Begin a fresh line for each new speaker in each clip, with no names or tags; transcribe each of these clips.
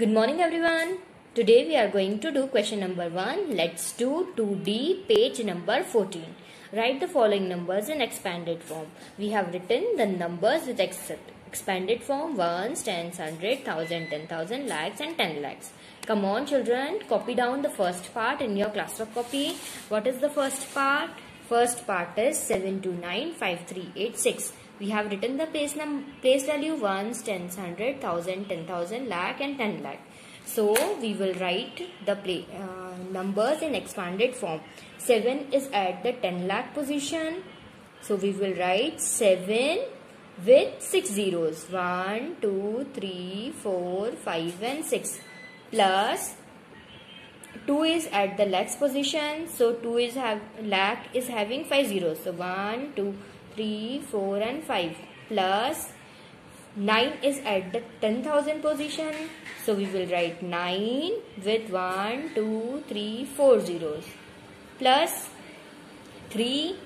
Good morning everyone. Today we are going to do question number 1. Let's do 2D page number 14. Write the following numbers in expanded form. We have written the numbers with ex expanded form 1s, 10s, 100, 1000, 10,000, lakhs and 10 lakhs. Come on children, copy down the first part in your classwork copy. What is the first part? First part is 7295386. We have written the place, num place value tens, hundred, thousand, ten thousand, lakh and 10 lakh. So we will write the play, uh, numbers in expanded form. 7 is at the 10 lakh position. So we will write 7 with 6 zeros. 1, 2, 3, 4, 5 and 6 plus 2 is at the lakhs position so 2 is have lakh is having 5 zeros so 1 2 3 4 and 5 plus 9 is at the 10000 position. So we will write 9 with 1 2 3 4 zeros. Plus 3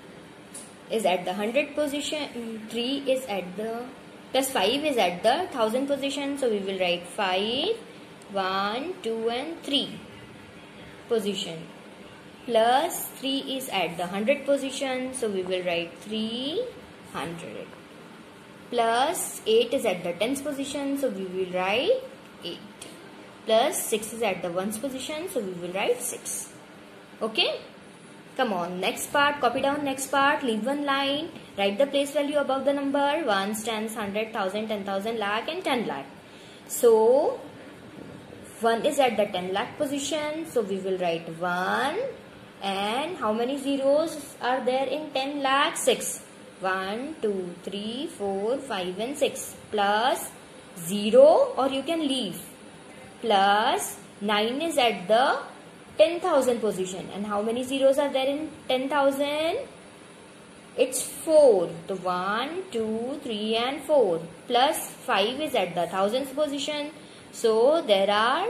is at the 100 position. 3 is at the plus 5 is at the 1000 position. So we will write 5 1 2 and 3 position plus 3 is at the 100 position so we will write 300 plus 8 is at the tens position so we will write 8 plus 6 is at the ones position so we will write 6 okay? Come on next part copy down next part leave one line write the place value above the number ones tens hundred thousand ten thousand lakh and 10 lakh. So 1 is at the 10 lakh position. So we will write 1 and how many zeros are there in 10 lakh? 6. 1, 2, 3, 4, 5 and 6 plus 0 or you can leave plus 9 is at the 10,000 position and how many zeros are there in 10,000? It's 4. The 1, 2, 3 and 4 plus 5 is at the thousands position so there are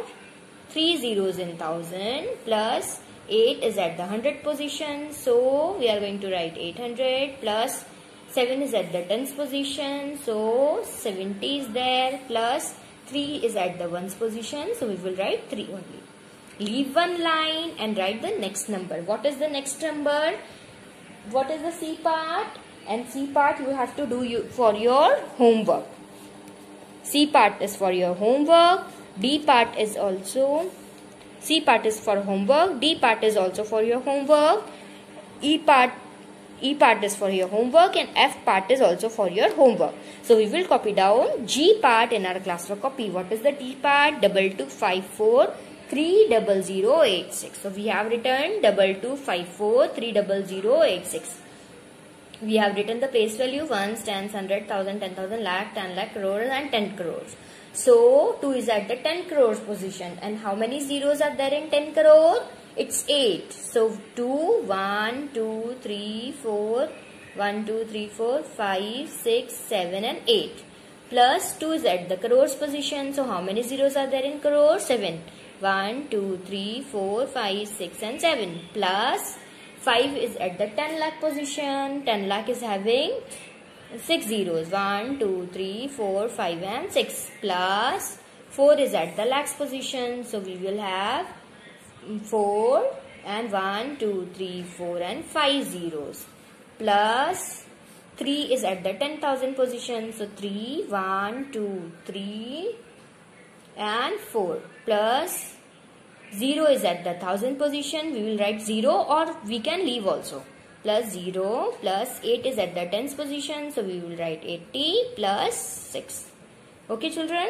3 zeros in 1000 plus 8 is at the 100 position. So we are going to write 800 plus 7 is at the tens position. So 70 is there plus 3 is at the ones position. So we will write 3 only. Leave one line and write the next number. What is the next number? What is the C part? And C part you have to do you for your homework. C part is for your homework. D part is also C part is for homework. D part is also for your homework. E part E part is for your homework and F part is also for your homework. So we will copy down G part in our classwork copy. What is the T part? Double two five four three double zero eight six. So we have written double two five four three double zero eight six we have written the place value ones, tens, hundred, thousand, ten thousand, lakh, ten lakh, crores and ten crores. So 2 is at the 10 crores position and how many zeros are there in 10 crore? It's 8. So 2, 1, 2, 3, 4, 1, 2, 3, 4, 5, 6, 7 and 8. Plus 2 is at the crores position. So how many zeros are there in crore? 7. 1, 2, 3, 4, 5, 6 and 7. Plus 5 is at the 10 lakh position. 10 lakh is having 6 zeros. 1, 2, 3, 4, 5 and 6. Plus 4 is at the lakhs position. So we will have 4 and 1, 2, 3, 4 and 5 zeros. Plus 3 is at the 10,000 position. So 3, 1, 2, 3 and 4. Plus 0 is at the 1000 position. We will write 0 or we can leave also. Plus 0 plus 8 is at the tens position. So we will write 80 plus 6. Okay children.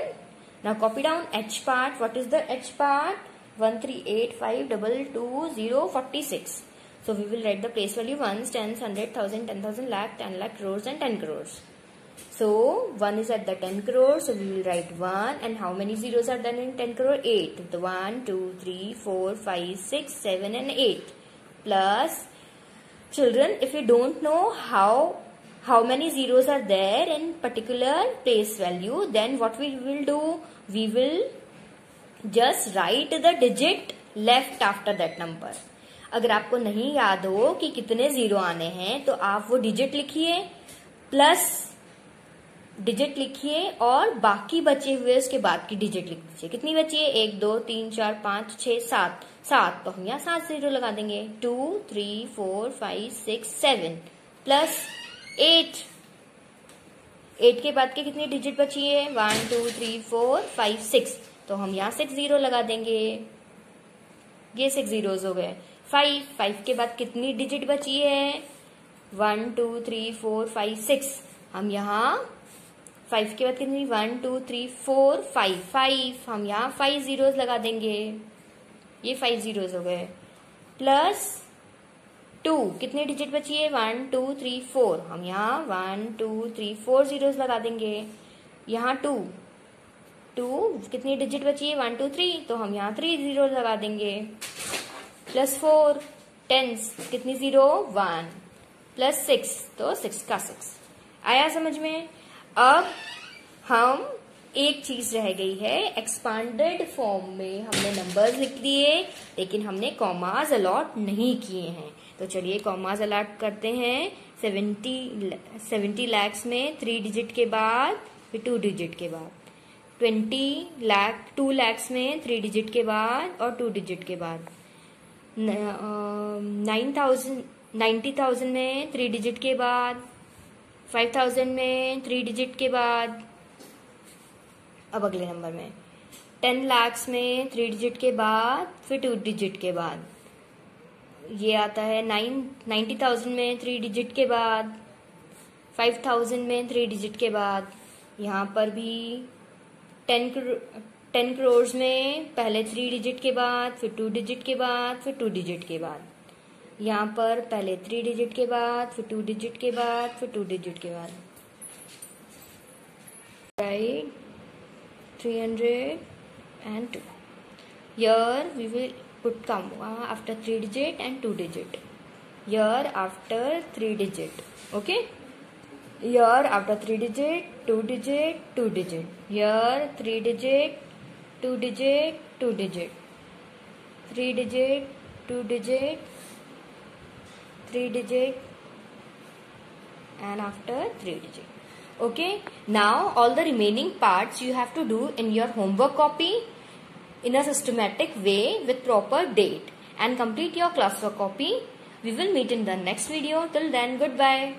Now copy down H part. What is the H part? 1385222 So we will write the place value tens, hundred, thousand, ten thousand, lakh, ten lakh, crores and ten crores. So 1 is at the 10 crore. So we will write 1 and how many zeros are there in 10 crore? 8. The 1, 2, 3, 4, 5, 6, 7 and 8. Plus children if you don't know how how many zeros are there in particular place value then what we will do we will just write the digit left after that number अगर आपको नहीं याद हो कि कितने zero आने हैं तो आप वो डिजिट लिखिए प्लस डिजिट लिखिए और बाकी बचे हुए उसके बाद की डिजिट लिख दीजिए। कितनी बची है? एक, दो, तीन, चार, पाँच, छह, सात। सात तो हम यहाँ सात ज़ीरो लगा देंगे। Two three four five six seven plus eight eight के बाद के कितनी डिजिट बची है? One two three four five six तो हम यहाँ सिक्स ज़ीरो लगा देंगे। ये सिक्स जीरोज हो गए। फाइव फाइव के बाद कितनी डिजिट बची है? One two three four five six हम यहाँ फाइव के बाद कितनी one two three four five five हम यहाँ फाइव जीरोज लगा देंगे। ये फाइव जीरोज हो गए। प्लस टू कितने डिजिट बची है? वन टू थ्री फोर हम यहाँ one two three four zeros लगा देंगे। यहाँ टू टू कितनी डिजिट बची है? वन टू थ्री तो हम यहाँ थ्री ज़ीरो लगा देंगे। प्लस फोर टेंस कितनी ज़ीरो वन प्लस सिक्स तो सिक्स का सिक्स आया समझ में? अब हम एक चीज़ रह गई है एक्सपांडेड फॉर्म में हमने नंबर्स लिख लिए लेकिन हमने कॉमाज अलॉट नहीं किए हैं। तो चलिए कॉमाज अलॉट करते हैं। सेवेंटी सेवेंटी लैक्स में थ्री डिजिट के बाद, फिर टू डिजिट के बाद। ट्वेंटी लैख टू लैक्स में थ्री डिजिट के बाद और टू डिजिट के बाद। नाइन थाउज़ेंड नाइन्टी थाउज़ेंड में थ्री डिजिट के बाद। फाइव थाउज़ेंड में थ्री डिजिट के बाद, अब अगले नंबर में टेन लैक्स में थ्री डिजिट के बाद, फिर टू डिजिट के बाद। ये आता है नाइन नाइन्टी थाउज़ेंड में थ्री डिजिट के बाद फाइव थाउज़ेंड में थ्री डिजिट के बाद। यहाँ पर भी टेन टेन करोड़ में पहले थ्री डिजिट के बाद, फिर टू डिजिट के बाद, फिर टू डिजिट के बाद। यहाँ पर पहले थ्री डिजिट के बाद, फिर टू डिजिट के बाद, फिर टू डिजिट के बाद। Right three hundred and two here we will put comma after three digit and two digit here after three digit okay here after three digit two digit two digit here three digit two digit two digit three digit two digit three digit and after three digit. Okay now all the remaining parts you have to do in your homework copy in a systematic way with proper date and complete your classwork copy. We will meet in the next video. Till then goodbye